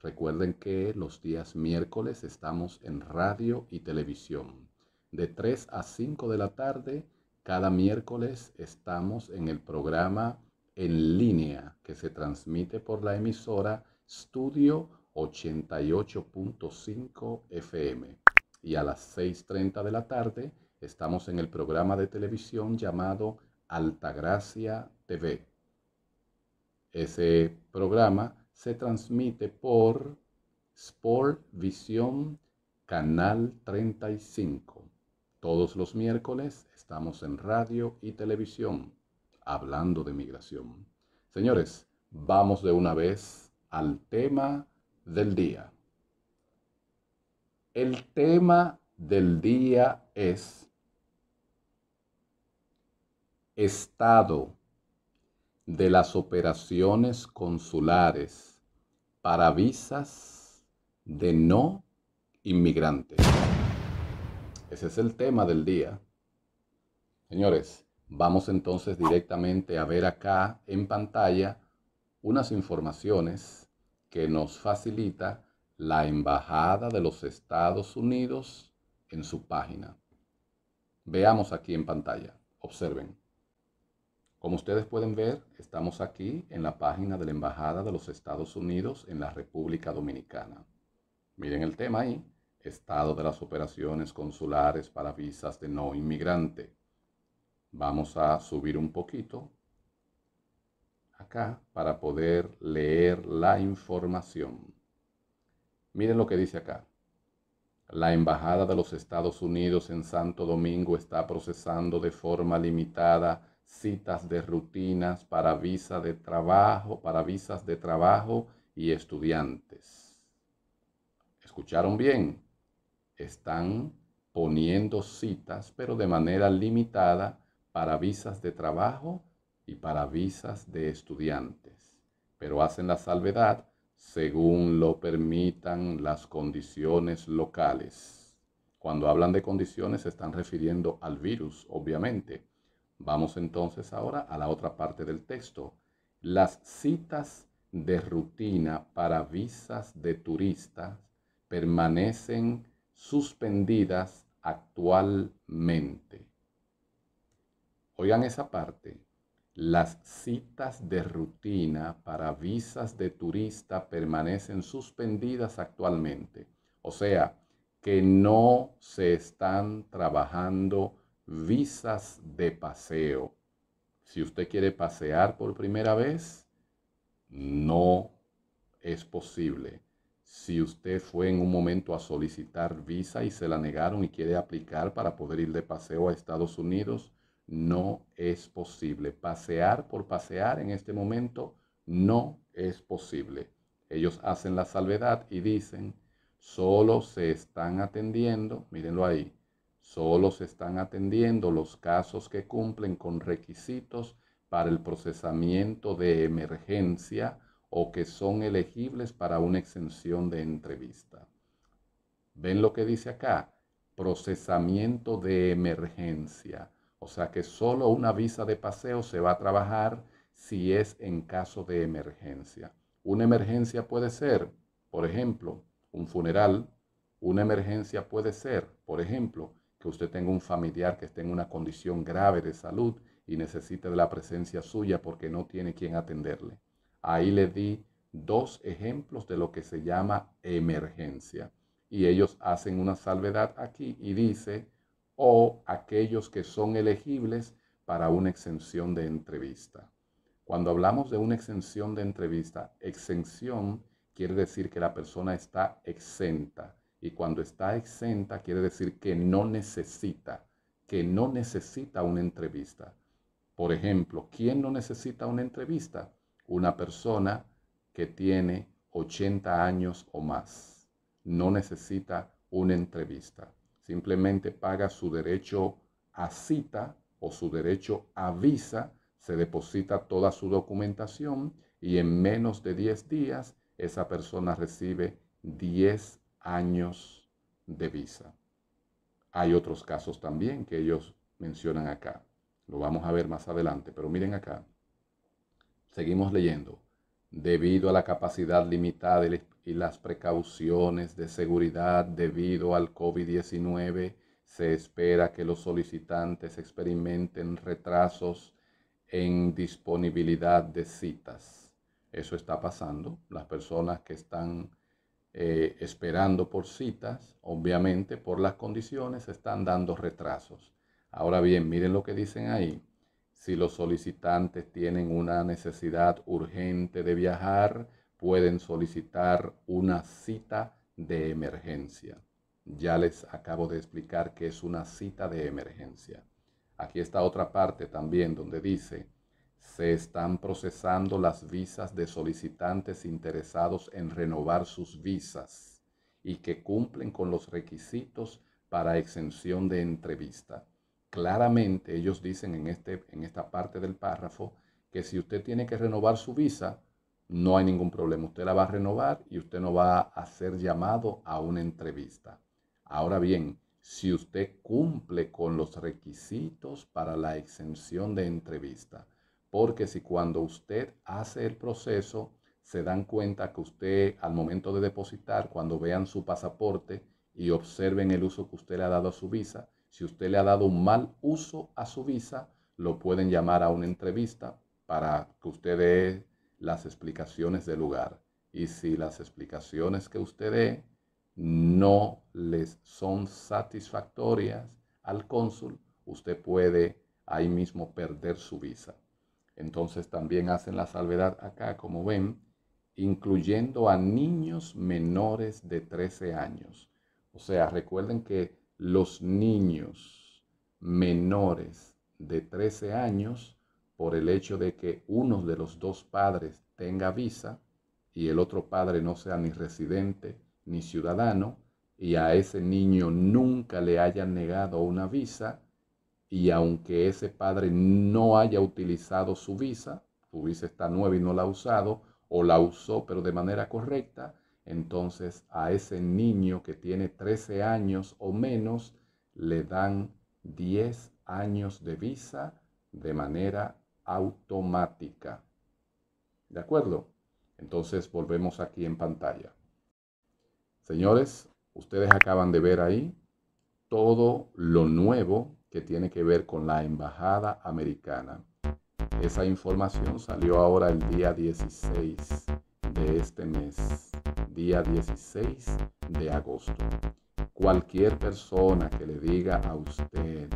Recuerden que los días miércoles estamos en radio y televisión. De 3 a 5 de la tarde, cada miércoles estamos en el programa en línea que se transmite por la emisora Studio 88.5 FM. Y a las 6.30 de la tarde estamos en el programa de televisión llamado Altagracia TV. Ese programa se transmite por Sport Visión Canal 35. Todos los miércoles estamos en radio y televisión hablando de migración. Señores, vamos de una vez al tema del día. El tema del día es estado de las operaciones consulares para visas de no inmigrantes. Ese es el tema del día. Señores, vamos entonces directamente a ver acá en pantalla unas informaciones que nos facilita la Embajada de los Estados Unidos en su página. Veamos aquí en pantalla. Observen. Como ustedes pueden ver, estamos aquí en la página de la Embajada de los Estados Unidos en la República Dominicana. Miren el tema ahí, estado de las operaciones consulares para visas de no inmigrante. Vamos a subir un poquito acá para poder leer la información. Miren lo que dice acá. La Embajada de los Estados Unidos en Santo Domingo está procesando de forma limitada citas de rutinas para visa de trabajo, para visas de trabajo y estudiantes. ¿Escucharon bien? Están poniendo citas, pero de manera limitada para visas de trabajo y para visas de estudiantes. Pero hacen la salvedad según lo permitan las condiciones locales. Cuando hablan de condiciones se están refiriendo al virus, obviamente Vamos entonces ahora a la otra parte del texto. Las citas de rutina para visas de turistas permanecen suspendidas actualmente. Oigan esa parte. Las citas de rutina para visas de turista permanecen suspendidas actualmente. O sea, que no se están trabajando visas de paseo. Si usted quiere pasear por primera vez, no es posible. Si usted fue en un momento a solicitar visa y se la negaron y quiere aplicar para poder ir de paseo a Estados Unidos, no es posible. Pasear por pasear en este momento no es posible. Ellos hacen la salvedad y dicen, solo se están atendiendo, mírenlo ahí, Solo se están atendiendo los casos que cumplen con requisitos para el procesamiento de emergencia o que son elegibles para una exención de entrevista. ¿Ven lo que dice acá? Procesamiento de emergencia. O sea que solo una visa de paseo se va a trabajar si es en caso de emergencia. Una emergencia puede ser, por ejemplo, un funeral. Una emergencia puede ser, por ejemplo, que usted tenga un familiar que esté en una condición grave de salud y necesite de la presencia suya porque no tiene quien atenderle. Ahí le di dos ejemplos de lo que se llama emergencia. Y ellos hacen una salvedad aquí y dice, o aquellos que son elegibles para una exención de entrevista. Cuando hablamos de una exención de entrevista, exención quiere decir que la persona está exenta, y cuando está exenta quiere decir que no necesita, que no necesita una entrevista. Por ejemplo, ¿quién no necesita una entrevista? Una persona que tiene 80 años o más. No necesita una entrevista. Simplemente paga su derecho a cita o su derecho a visa, se deposita toda su documentación y en menos de 10 días esa persona recibe 10 años de visa. Hay otros casos también que ellos mencionan acá. Lo vamos a ver más adelante, pero miren acá. Seguimos leyendo. debido a la capacidad limitada y las precauciones de seguridad debido al COVID-19, se espera que los solicitantes experimenten retrasos en disponibilidad de citas. Eso está pasando. Las personas que están eh, esperando por citas, obviamente por las condiciones, están dando retrasos. Ahora bien, miren lo que dicen ahí. Si los solicitantes tienen una necesidad urgente de viajar, pueden solicitar una cita de emergencia. Ya les acabo de explicar qué es una cita de emergencia. Aquí está otra parte también donde dice, se están procesando las visas de solicitantes interesados en renovar sus visas y que cumplen con los requisitos para exención de entrevista claramente ellos dicen en, este, en esta parte del párrafo que si usted tiene que renovar su visa, no hay ningún problema. Usted la va a renovar y usted no va a ser llamado a una entrevista. Ahora bien, si usted cumple con los requisitos para la exención de entrevista, porque si cuando usted hace el proceso se dan cuenta que usted al momento de depositar, cuando vean su pasaporte y observen el uso que usted le ha dado a su visa, si usted le ha dado un mal uso a su visa, lo pueden llamar a una entrevista para que usted dé las explicaciones del lugar. Y si las explicaciones que usted dé no les son satisfactorias al cónsul, usted puede ahí mismo perder su visa. Entonces también hacen la salvedad acá, como ven, incluyendo a niños menores de 13 años. O sea, recuerden que los niños menores de 13 años por el hecho de que uno de los dos padres tenga visa y el otro padre no sea ni residente ni ciudadano y a ese niño nunca le hayan negado una visa y aunque ese padre no haya utilizado su visa, su visa está nueva y no la ha usado o la usó pero de manera correcta, entonces a ese niño que tiene 13 años o menos le dan 10 años de visa de manera automática. ¿De acuerdo? Entonces volvemos aquí en pantalla. Señores, ustedes acaban de ver ahí todo lo nuevo que tiene que ver con la embajada americana. Esa información salió ahora el día 16 de este mes día 16 de agosto. Cualquier persona que le diga a usted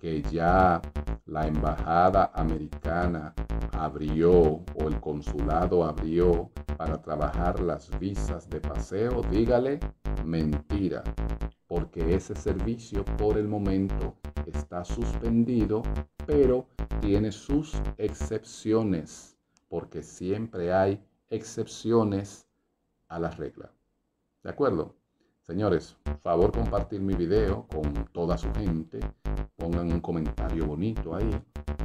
que ya la embajada americana abrió o el consulado abrió para trabajar las visas de paseo, dígale mentira, porque ese servicio por el momento está suspendido, pero tiene sus excepciones, porque siempre hay excepciones a la regla. ¿De acuerdo? Señores, favor compartir mi video con toda su gente. Pongan un comentario bonito ahí.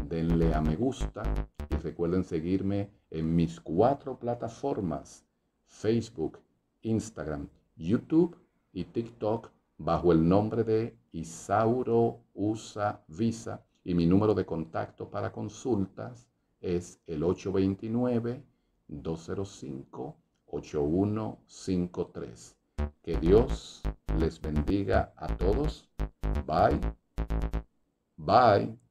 Denle a me gusta. Y recuerden seguirme en mis cuatro plataformas. Facebook, Instagram, YouTube y TikTok bajo el nombre de Isauro Usa Visa. Y mi número de contacto para consultas es el 829 205 8153. Que Dios les bendiga a todos. Bye. Bye.